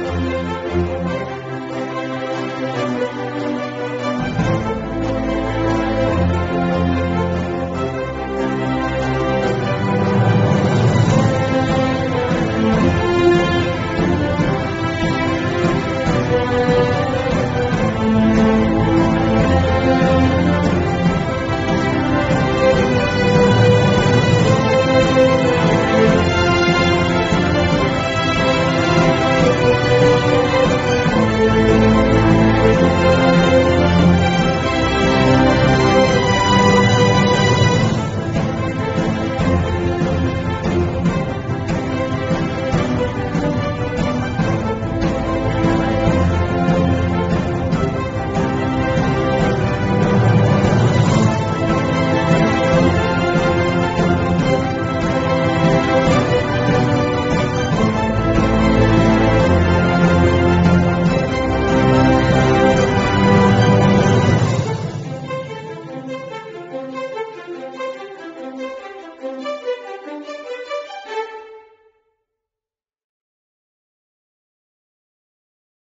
Música